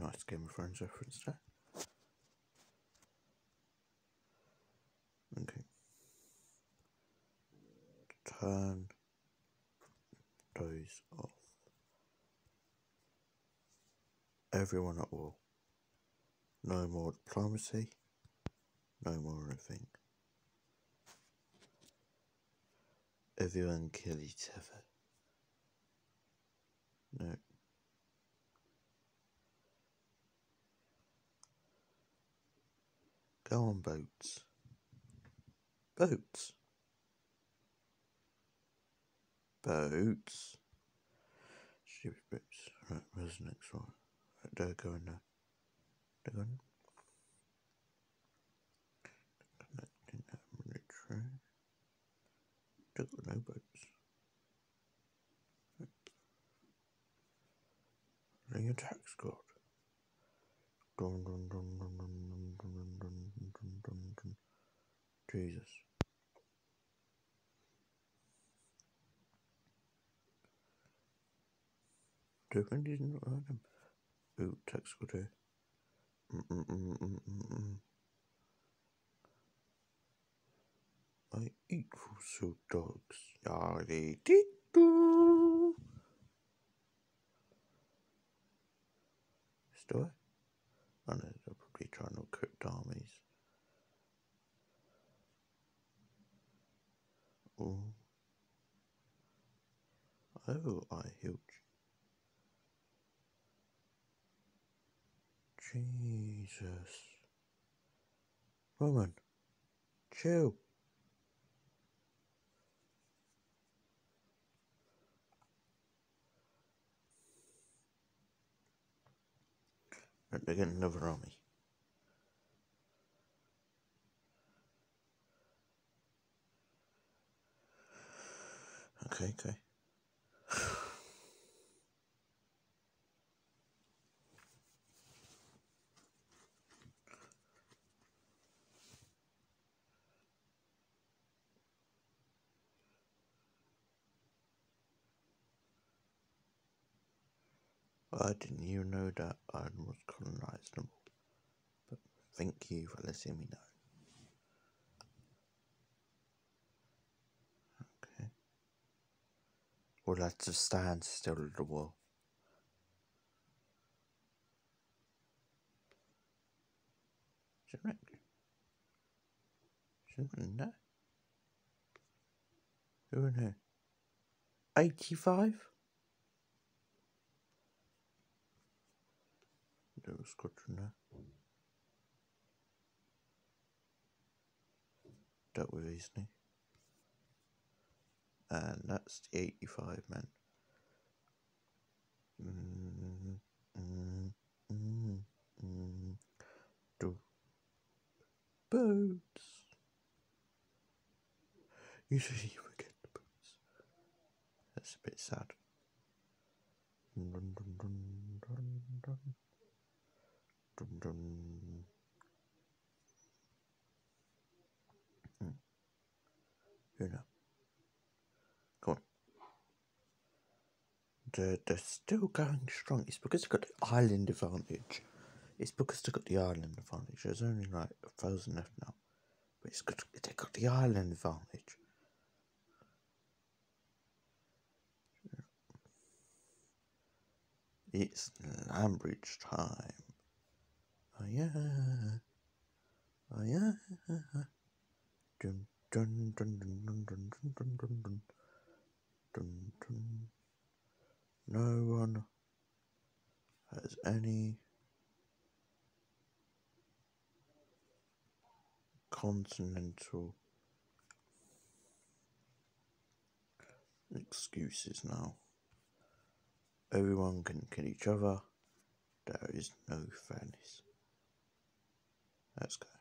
Nice Game of Thrones reference there. Okay. Turn those off. Everyone at war. No more diplomacy. No more anything. Everyone kill each other. No. Go on boats. Boats. Boats. Stupid boats. Right, where's the next one? Right, they're going there. They're going. Connecting that military. They've got no boats. Ring attack squad. Dun, dun, dun, dun, dun, Jesus. Different is not random. Ooh, tactical day. Mm-mm-mm-mm-mm-mm. I eat for soup dogs. Yardy dee doo. Story? I know they're probably trying to encrypt armies. Oh. Oh, I you. Jesus. Woman, chill. They're getting another army. Okay, okay. I didn't even know that Ireland was colonisable. But thank you for letting me know. or let's just stand still at the wall. Shouldn't Shouldn't that? Who in here? 85? That was good to know. That was. And that's the 85 men. Mm, mm, mm, mm. Do. Boats. Usually you forget the boats. That's a bit sad. Dun, dun, dun, dun, dun. Dun, dun. Hmm. Who know? Come on. They're, they're still going strong. It's because they've got the island advantage. It's because they've got the island advantage. There's only like a thousand left now. But it's got, they've got the island advantage. It's Lambridge time. Oh yeah. Oh yeah. Dun dun dun dun dun dun dun dun dun No one has any continental excuses now. Everyone can kill each other. There is no fairness. Let's go.